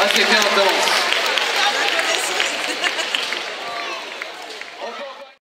Azeveldão.